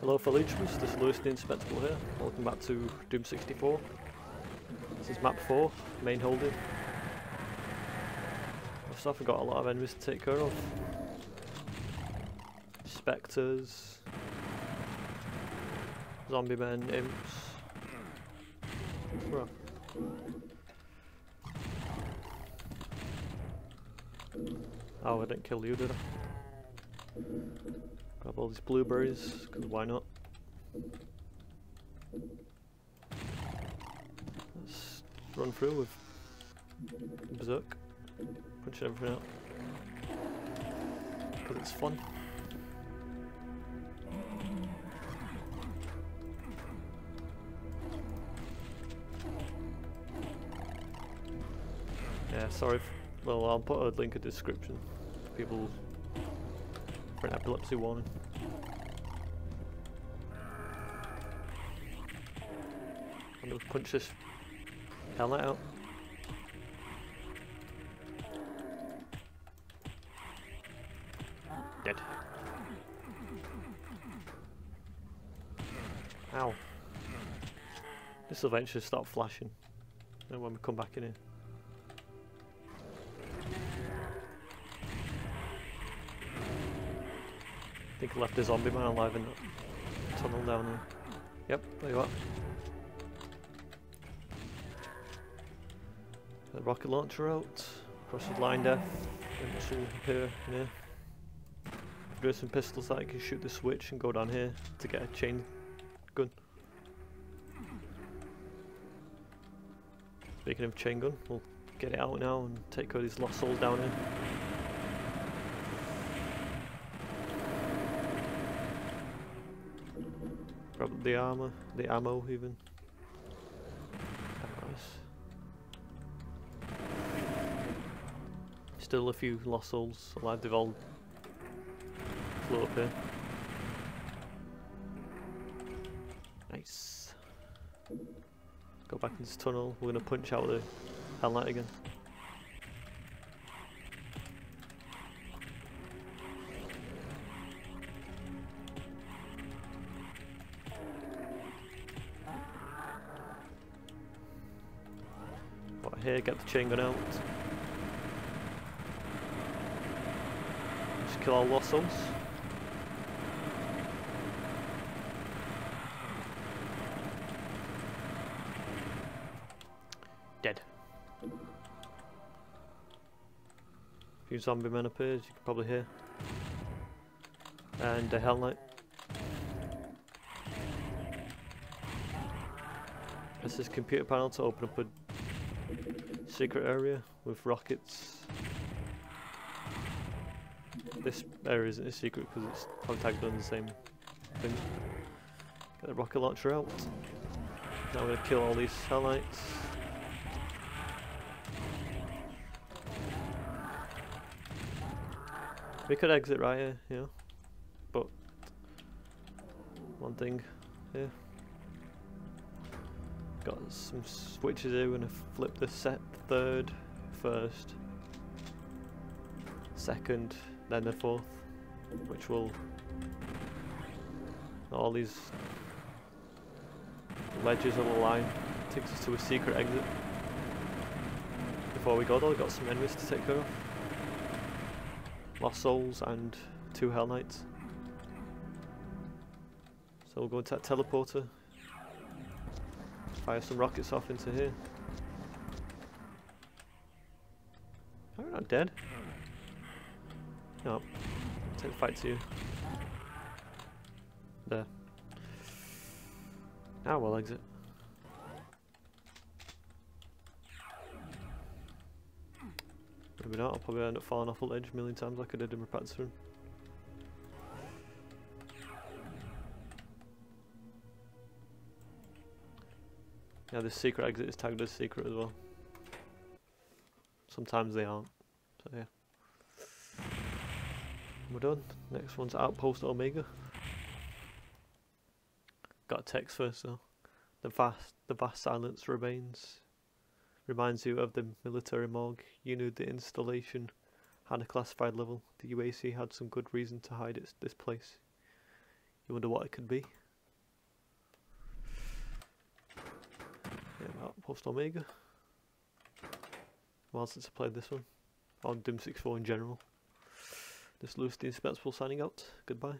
Hello fellow this is Lewis the Indispensable here. Welcome back to Doom 64. This is map 4, main holding. We've got a lot of enemies to take care of. Spectres, zombie men, imps. Bro. Oh, I didn't kill you, did I? Grab all these blueberries, because why not? Let's run through with Berserk, punching everything out. Because it's fun. Yeah, sorry. If, well, I'll put a link in the description people for an epilepsy warning. I'm gonna punch this helmet out. Dead. Ow. This will eventually stop flashing. And when we come back in here. I think I left a zombie man alive in that tunnel down there. Yep, there you are. The rocket launcher out, crosses line there, eventually appear in here. There's some pistols that I can shoot the switch and go down here to get a chain gun. Speaking of chain gun, we'll get it out now and take all these lost souls down here. The armor, the ammo even. Nice. Still a few lost souls alive, they've all flew up here. Nice. Go back in this tunnel, we're gonna punch out the Hellknight again. Here, get the chain gun out. Just kill all lost souls. Dead. A few zombie men appears, you can probably hear. And a Hellknight. This is computer panel to open up a secret area with rockets. This area isn't a secret because it's tagged on the same thing. Get the rocket launcher out. Now we're gonna kill all these satellites. We could exit right here, know, but one thing here. Got some switches here, we're to flip the set third first, second, then the fourth, which will, all these ledges will align, takes us to a secret exit. Before we go though, we've got some enemies to take care of. Lost Souls and two Hell Knights. So we'll go into that teleporter, fire some rockets off into here. Oh, Are we not dead? No. Take the fight to you. There. Now we'll exit. Maybe not, I'll probably end up falling off a ledge a million times like I did in my Yeah, this secret exit is tagged as secret as well. Sometimes they aren't, so yeah. We're done. Next one's Outpost Omega. Got a text first though. The vast, the vast silence remains reminds you of the military morgue. You knew the installation had a classified level. The UAC had some good reason to hide its, this place. You wonder what it could be. Yeah, post Omega. While since I played this one. On Doom 64 in general. This Lewis the Indispensable signing out. Goodbye.